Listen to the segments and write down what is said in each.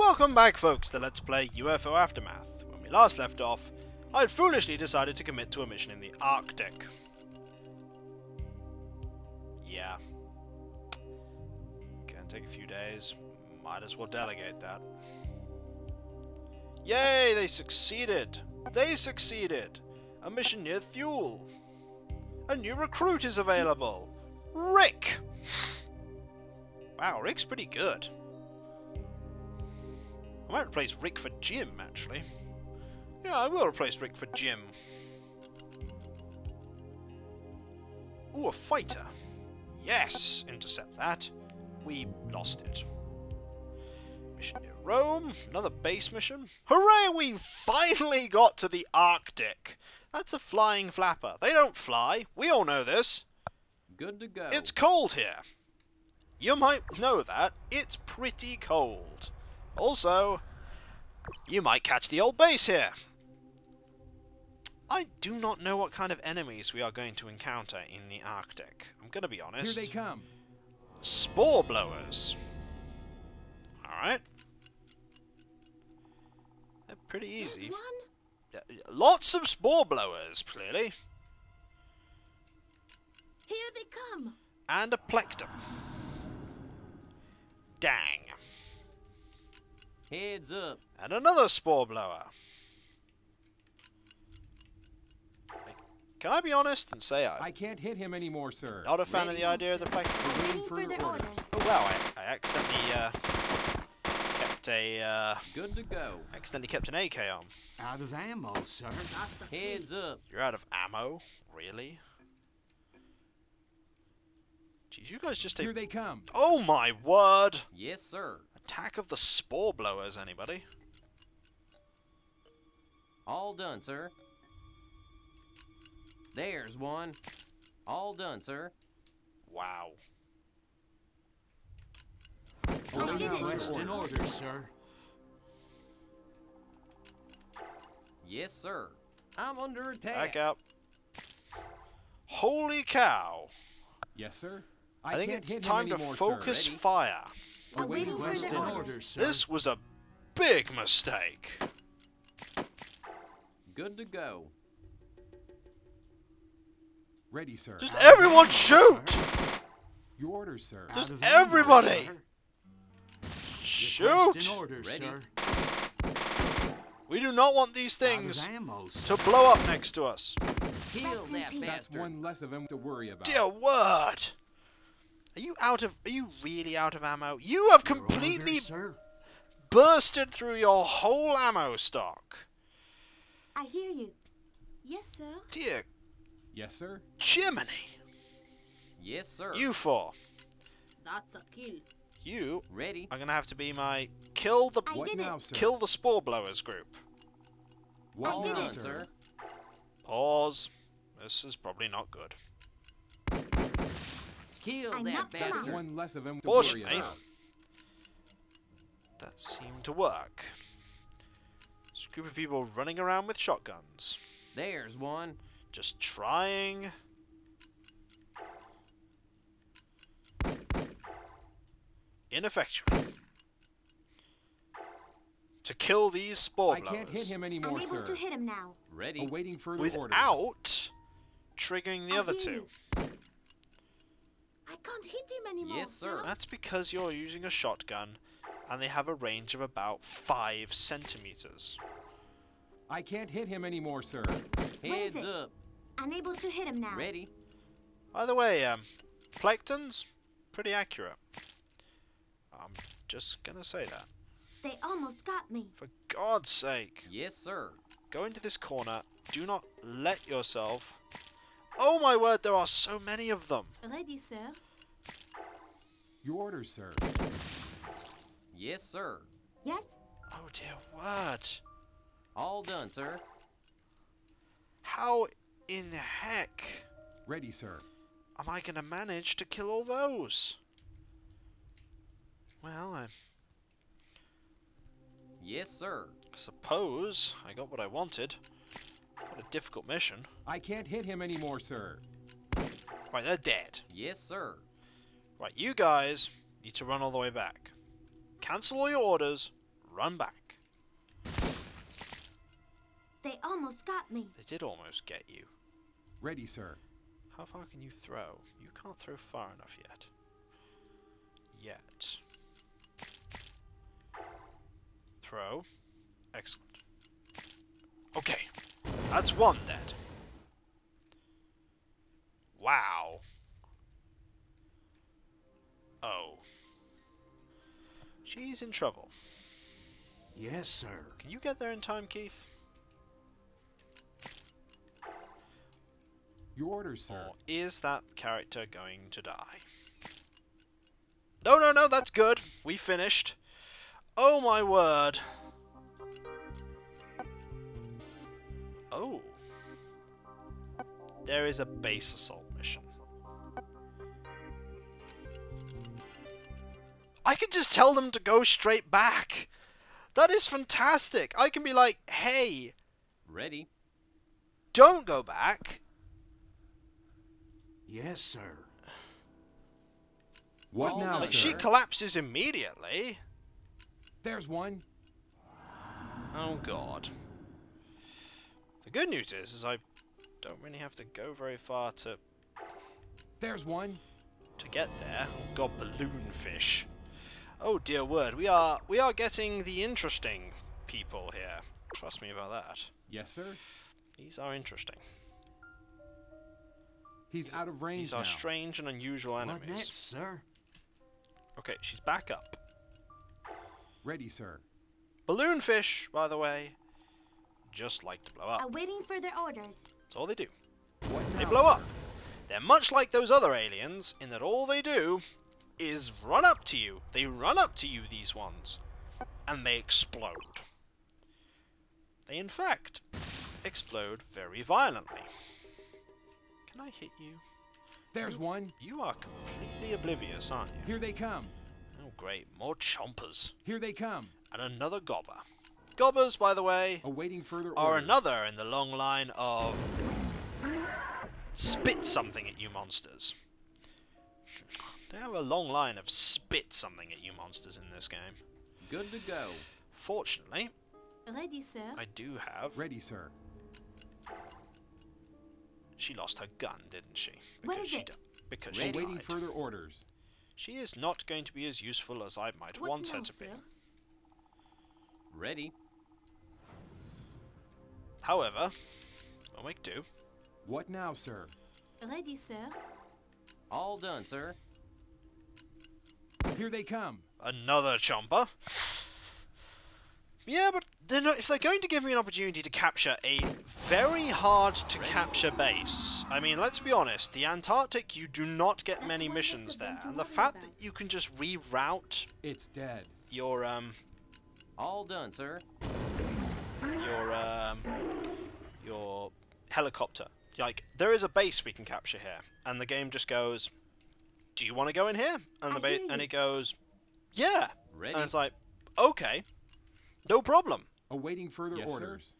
Welcome back folks to Let's Play UFO Aftermath. When we last left off, I had foolishly decided to commit to a mission in the Arctic. Yeah. Gonna take a few days. Might as well delegate that. Yay, they succeeded! They succeeded! A mission near Thule. A new recruit is available! Rick! Wow, Rick's pretty good. I might replace Rick for Jim, actually. Yeah, I will replace Rick for Jim. Ooh, a fighter. Yes! Intercept that. We lost it. Mission near Rome. Another base mission. Hooray! We finally got to the Arctic. That's a flying flapper. They don't fly. We all know this. Good to go. It's cold here. You might know that. It's pretty cold. Also, you might catch the old base here. I do not know what kind of enemies we are going to encounter in the Arctic. I'm going to be honest. Here they come. Spore blowers. Alright. They're pretty easy. One. Lots of spore blowers, clearly. Here they come. And a plectum. Dang. Heads up. And another spore blower. Can I be honest and say I'm I can't hit him anymore, sir. not a fan of the idea of the plectum? We're waiting Waiting for for your the orders. orders. Oh wow, I, I accidentally uh, kept a uh, Good to go. accidentally kept an AK on. Out of ammo, sir. Heads up. You're out of ammo, really? Jeez, you guys just Here they come. Oh my word! Yes, sir. Attack of the spore blowers, anybody? All done, sir. There's one. All done, sir. Wow. I did it. Request an order, sir. Yes, sir. I'm under attack. Back up. Holy cow! Yes, sir. I, think it's time him to focus Sir. Ready? fire. I'm waiting for the an orders. sir. This was a big mistake. Good to go. Ready, sir. Just everyone shoot! Your orders, sir. Just everybody! Shoot! Order, Ready. sir. We do not want these things of ammo, sir. to blow up next to us. Kill That's that repeat. That's bastard. one less of him to worry about. Dear word! Are you out of? Are you really out of ammo? You have Your order, completely sir. bursted through your whole ammo stock. I hear you. Yes, sir. Dear Yes, sir. Jiminy! Yes, sir. You four, That's a kill. you Ready. are gonna have to be my kill the I What now, sir? kill the spore blowers group. What All did now, it. done, sir. Pause. This is probably not good. Kill I that knocked him bastard. one less of him to worry Fortunately, about. that seemed to work. This group of people running around with shotguns, There's one. just trying. Ineffectual. To kill these spore I blowers can't hit him anymore, I'm anymore, able sir. to hit him now. Ready. Awaiting further orders. without triggering the I other hear two. You. I can't hit him anymore. Yes, sir. That's because you're using a shotgun and they have a range of about 5 centimeters. I can't hit him anymore, sir. Where is Heads up. Unable to hit him now. Ready. By the way, um, Plectons, pretty accurate. I'm just gonna say that. They almost got me. For God's sake, Yes, sir. go into this corner. Do not let yourself. Oh my word, there are so many of them. Ready, sir. Your orders, sir. Yes, sir. Yes. Oh dear word. All done, sir. How in the heck Ready, sir. am I gonna manage to kill all those? Well, I Yes, sir. suppose I got what I wanted. What a difficult mission. I can't hit him anymore, sir. Right, they're dead. Yes, sir. Right, you guys need to run all the way back. Cancel all your orders, run back. They almost got me. They did almost get you. Ready, sir. How far can you throw? You can't throw far enough yet. Yet. Throw. Excellent. Okay. That's one dead. Wow. Oh. She's in trouble. Yes, sir. Can you get there in time, Keith? Your orders, sir. Or is that character going to die? No, no, no, that's good. We finished. Oh my word. Oh. There is a base assault mission. I can just tell them to go straight back. That is fantastic. I can be like, hey, Ready. don't go back. Yes, sir. What Well, now, Like, sir? she collapses immediately. There's one. Oh god. The good news is, is I don't really have to go very far to There's one. to get there. Oh god, balloon fish. Oh dear word, we are we are getting the interesting people here. Trust me about that. Yes, sir. These are interesting. He's out of range These are strange and unusual What enemies. next, sir? Okay, she's back up. Ready, sir. Balloon fish, by the way, just like to blow up. Awaiting further orders. That's all they do. What They now, blow sir? up. They're much like those other aliens in that all they do is run up to you. They run up to you, these ones, and they explode. They, in fact, explode very violently. Can I hit you? There's one. You are completely oblivious, aren't you? Here they come. Oh, great. More chompers. Here they come. And another gobber. Gobbers, by the way, Awaiting further are orders. another in the long line of spit something at you monsters. They have a long line of spit something at you monsters in this game. Good to go. Fortunately, Ready, sir. I do have. Ready, sir. She lost her gun, didn't she? What Because is she it? di- because she Awaiting died. further orders. She is not going to be as useful as I might What's want her now, to be. sir? Ready. However, I'll make do. What now, sir? Ready, sir. All done, sir. Here they come. Another chomper. Yeah, but they're not, if they're going to give me an opportunity to capture a very hard to capture base, I mean, let's be honest, the Antarctic, you do not get That's many missions there, and the fact about. that you can just reroute It's dead. your um All done, sir. your um your helicopter, like there is a base we can capture here, and the game just goes, "Do you want to go in here?" And the ba- and it goes, "Yeah," Ready. and it's like, "Okay, no problem." Awaiting further Yes, sir. orders.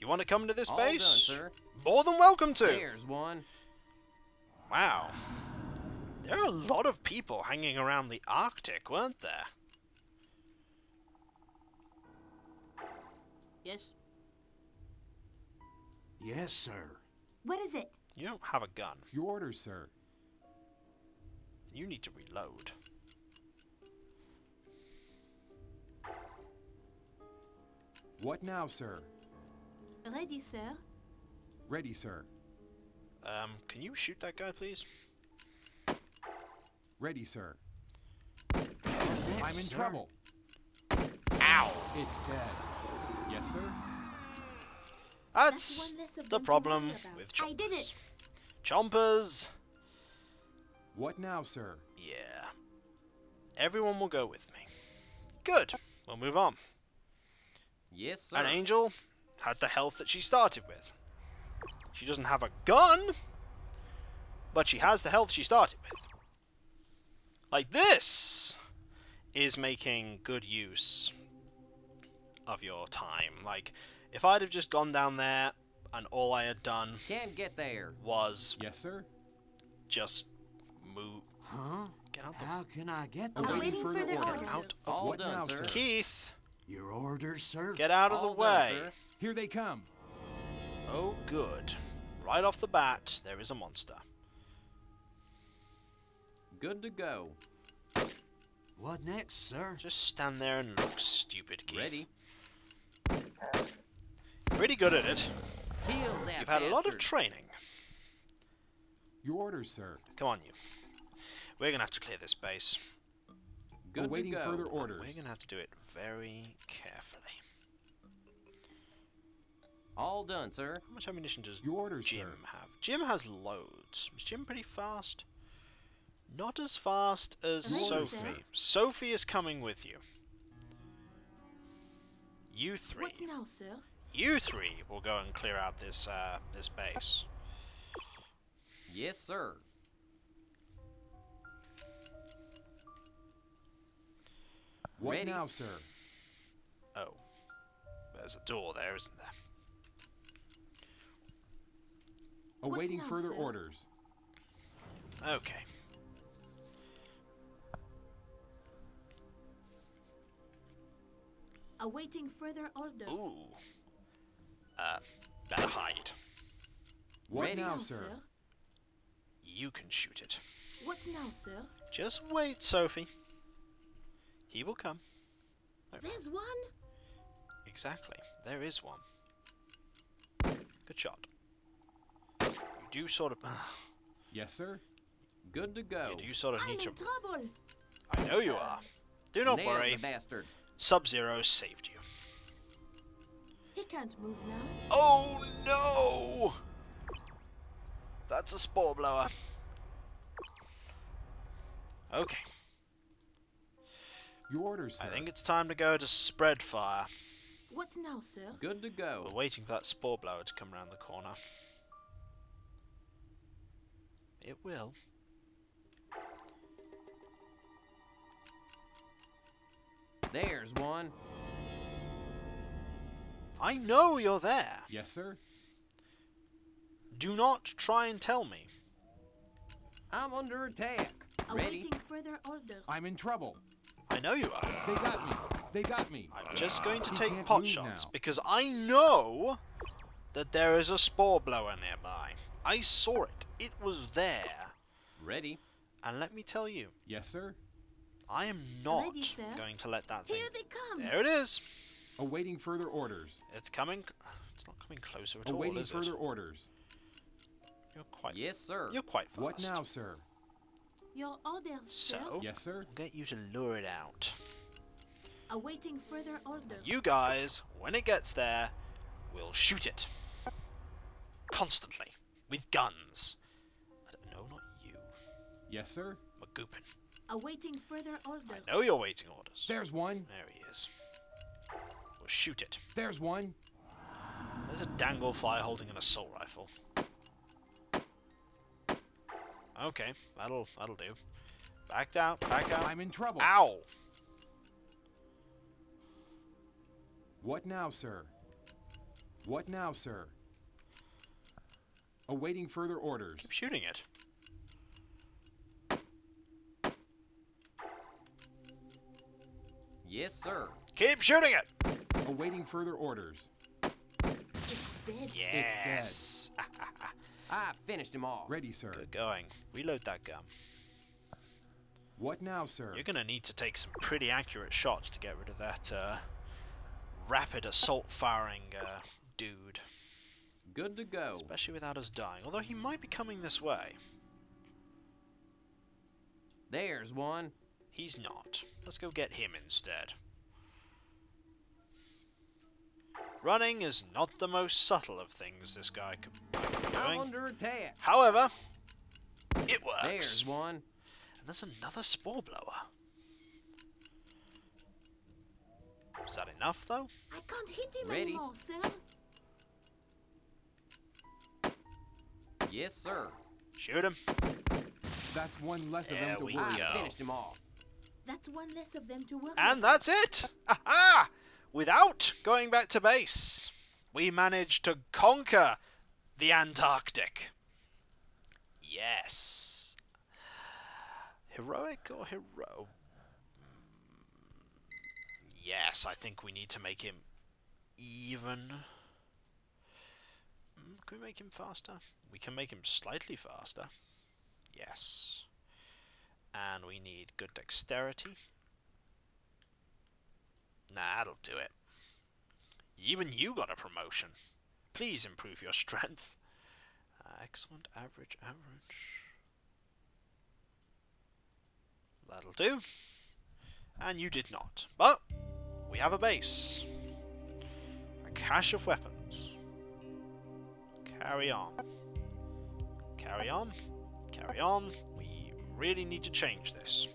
You want to come to this All base? done, sir. More than welcome to. There's one. Wow. There are a lot of people hanging around the Arctic, weren't there? Yes. Yes, sir. What is it? You don't have a gun. Your orders, sir. You need to reload. What now, sir? Ready, sir. Ready, sir. Um, can you shoot that guy, please? Ready, sir. Next, I'm in sir. trouble. Ow! It's dead. Yes, sir. That's one the problem with chompers. I did it. Chompers! What now, sir? Yeah. Everyone will go with me. Good. We'll move on. Yes, sir. An angel had the health that she started with. She doesn't have a gun, but she has the health she started with. Like this is making good use of your time. Like, if I'd have just gone down there and all I had done Can't get there. was Yes, sir. just move Huh? Get out the How can I get Awaiting there? Awaiting further further orders. orders. out of All What done, now, sir. sir? Keith. Your orders, sir? Get out of the All way. done, sir. Here they come. Oh, good. Right off the bat, there is a monster. Good to go. What next, sir? Just stand there and look stupid, Keith. Ready. Pretty good at it. You've had a lot of training. Your orders, sir. Come on, you. We're gonna have to clear this base. Good Awaiting to go. further orders. We're gonna have to do it very carefully. All done, sir. How much ammunition does Your orders, Jim sir. have? Jim has loads. Is Jim pretty fast? Not as fast as Amazing, Sophie. sir. Sophie is coming with you. You three. What now, sir? You three will go and clear out this uh, this base. Yes, sir. What Ready. now, sir? Oh. There's a door there, isn't there? Awaiting now, further sir? orders. Okay. Awaiting further orders. Ooh. Uh, better hide. What Ready. now, now, sir? You can shoot it. What now, sir? Just wait, Sophie. He will come. There's one. Exactly. There is one. Good shot. You do sort of. Yes, sir. Good to go. you do sort of I'm need to. in trouble. I know you are. Do not Nailed worry. Sub Zero saved you. He can't move now. Oh no! That's a spore blower. Okay, Your orders, sir. I think it's time to go to spread fire. What now, sir? Good to go. We're waiting for that spore blower to come around the corner. It will. There's one. I know you're there. Yes, sir. Do not try and tell me. I'm under attack. Ready. Awaiting further orders. I'm in trouble. I know you are. They got me. They got me. I'm just going to He take can't pot shots now. because I know that there is a spore blower nearby. I saw it. It was there. Ready. And let me tell you, Yes, sir. I am not Ready, going to let that thing. Here they come. There it is. Awaiting further orders. It's coming. It's not coming closer at all, Awaiting is further it? orders. You're quite. Yes, sir. You're quite fast. What now, sir? Your orders, sir. So, Yes, sir. I'll get you to lure it out. Awaiting further orders. You guys, when it gets there, will shoot it. Constantly. With guns. I don't know, not you, Yes, sir. McGoopin. Awaiting further orders. I know you're waiting orders. There's one. There he is. We'll shoot it. There's one. There's a danglefly holding an assault rifle. Okay, that'll that'll do. Back out, back out. I'm in trouble. Ow! What now, sir? What now, sir? Awaiting further orders. Keep shooting it. Yes, sir. Keep shooting it! Awaiting further orders. It's dead. Yes! I finished them all. Ready, sir. Good going. Reload that gun. What now, sir? You're gonna need to take some pretty accurate shots to get rid of that uh, rapid assault firing uh, dude. Good to go. Especially without us dying. Although he might be coming this way. There's one. He's not. Let's go get him instead. Running is not the most subtle of things this guy could be I'm under attack. However, it works. There's one. And there's another spore blower. Is that enough, though? I can't hit him Ready. anymore, sir. Yes, sir. Shoot him. That's one less of them to we worry go. I finished him off. That's one less of them to worry And about. that's it! Aha! Without going back to base, we managed to conquer the Antarctic. Yes. Heroic or hero? Yes, I think we need to make him even. Mm, Can we make him faster? We can make him slightly faster. Yes. And we need good dexterity. Nah, that'll do it. Even you got a promotion. Please improve your strength. Uh, excellent, average, average. That'll do. And you did not. But we have a base. A cache of weapons. Carry on. Carry on. Carry on. We really need to change this.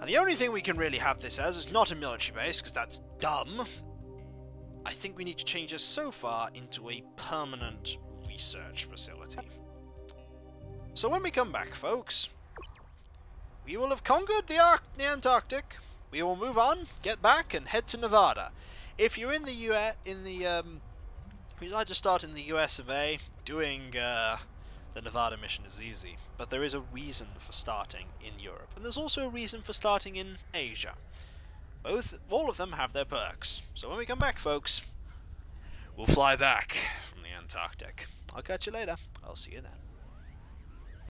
And the only thing we can really have this as is not a military base, because that's dumb. I think we need to change this so far into a permanent research facility. So when we come back, folks, we will have conquered the, Arc the Antarctic. We will move on, get back, and head to Nevada. If you're in the U. in the um, if you'd like to start in the U.S. of A. Doing uh, the Nevada mission is easy, but there is a reason for starting in Europe, and there's also a reason for starting in Asia. Both, all of them have their perks. So when we come back, folks, we'll fly back from the Antarctic. I'll catch you later. I'll see you then.